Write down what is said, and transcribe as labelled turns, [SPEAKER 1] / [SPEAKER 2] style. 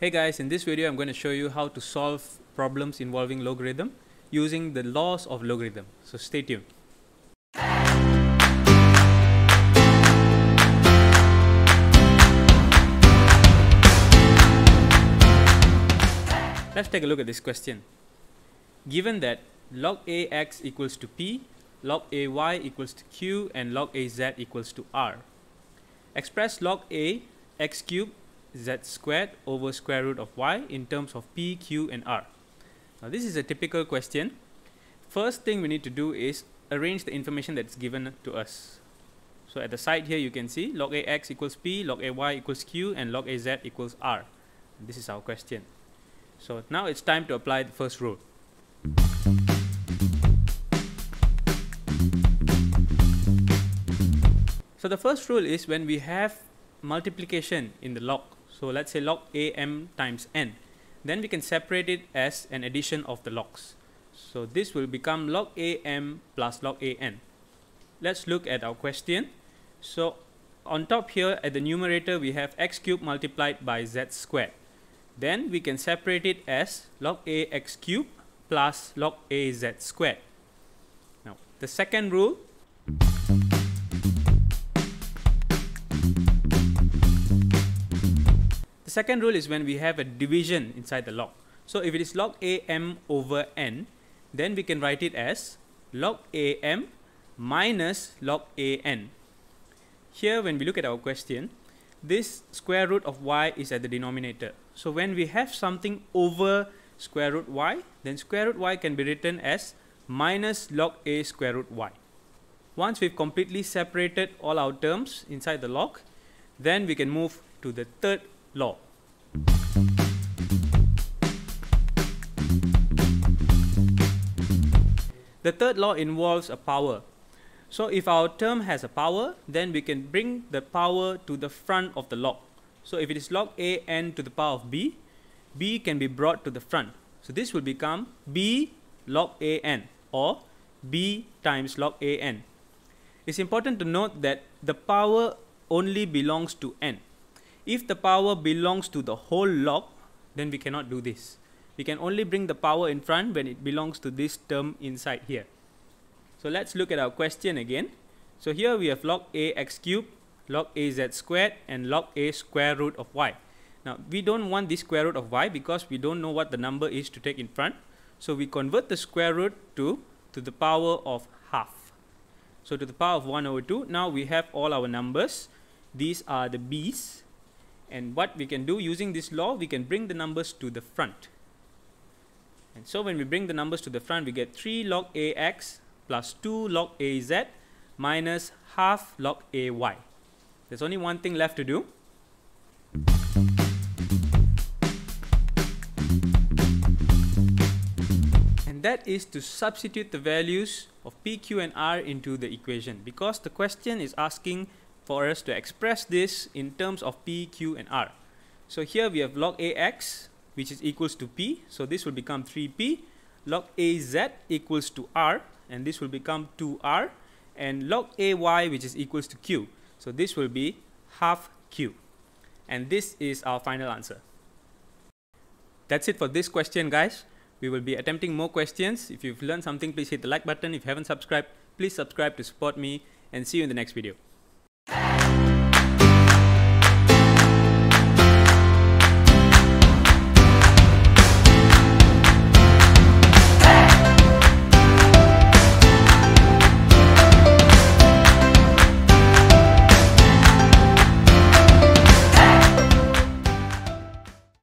[SPEAKER 1] Hey guys, in this video I'm going to show you how to solve problems involving logarithm using the laws of logarithm. So stay tuned. Let's take a look at this question. Given that log ax equals to p, log ay equals to q and log az equals to r. Express log a x cubed z squared over square root of y in terms of p, q and r. Now this is a typical question. First thing we need to do is arrange the information that's given to us. So at the side here you can see log ax equals p, log ay equals q and log az equals r. This is our question. So now it's time to apply the first rule. So the first rule is when we have multiplication in the log. So let's say log am times n. Then we can separate it as an addition of the logs. So this will become log am plus log an. Let's look at our question. So on top here at the numerator we have x cubed multiplied by z squared. Then we can separate it as log ax cubed plus log az squared. Now the second rule The second rule is when we have a division inside the log. So if it is log am over n, then we can write it as log am minus log an. Here when we look at our question, this square root of y is at the denominator. So when we have something over square root y, then square root y can be written as minus log a square root y. Once we've completely separated all our terms inside the log, then we can move to the third law. The third law involves a power. So if our term has a power, then we can bring the power to the front of the log. So if it is log a n to the power of b, b can be brought to the front. So this will become b log a n or b times log a n. It's important to note that the power only belongs to n. If the power belongs to the whole log, then we cannot do this. We can only bring the power in front when it belongs to this term inside here. So let's look at our question again. So here we have log ax cubed, log az squared and log a square root of y. Now we don't want this square root of y because we don't know what the number is to take in front. So we convert the square root to, to the power of half. So to the power of 1 over 2. Now we have all our numbers. These are the b's and what we can do using this law, we can bring the numbers to the front. And so when we bring the numbers to the front, we get 3 log ax plus 2 log az minus half log ay. There's only one thing left to do. And that is to substitute the values of p, q and r into the equation because the question is asking for us to express this in terms of p, q, and r. So here we have log ax, which is equals to p. So this will become 3p. Log az equals to r, and this will become 2r. And log ay, which is equals to q. So this will be half q. And this is our final answer. That's it for this question, guys. We will be attempting more questions. If you've learned something, please hit the like button. If you haven't subscribed, please subscribe to support me and see you in the next video.